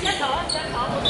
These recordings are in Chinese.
先走啊，先走。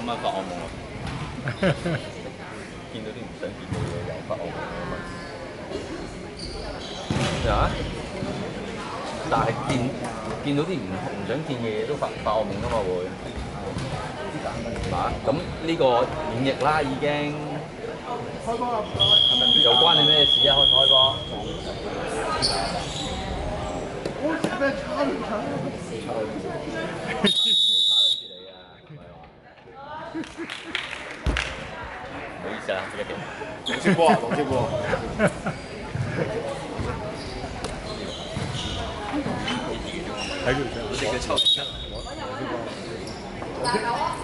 見到啲唔想見到嘢又發惡夢啊嘛。啊？但係見見到啲唔唔想見嘅嘢都發發惡夢噶嘛會。嗱，咁呢個免疫啦已經。開波啦！又關你咩事啊？開唔開波？我咩差唔差？唔 好差撚住你啊！唔係話。唔好意思啦，一嘅。龍先波啊，龍先波。喺度我哋嘅抽身。大佬啊！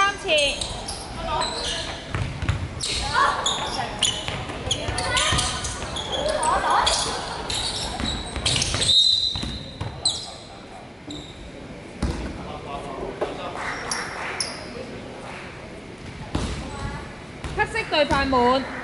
三次。黑色對快滿。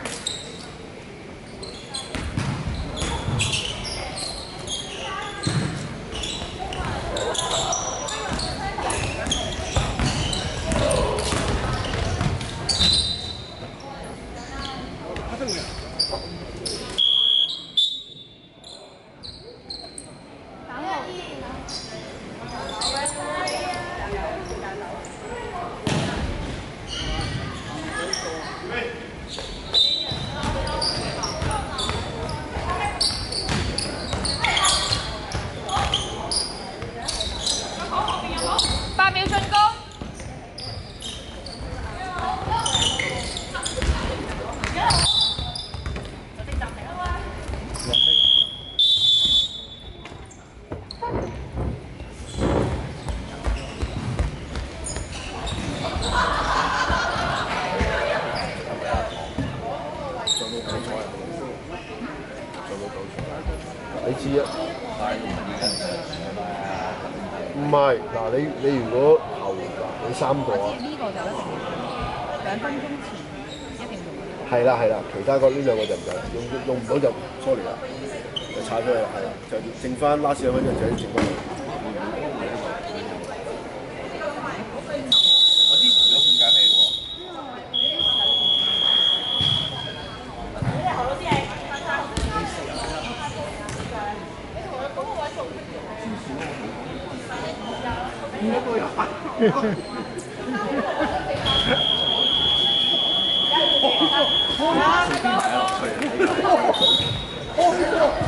你你如果投你三個啊，呢個就一次，兩分鐘前一定用。係啦係啦，其他個呢兩個就唔使，用用唔到就 sorry 啦，就踩咗佢啦，係啦，就剩翻 last 兩分鐘就剩翻。你都都有。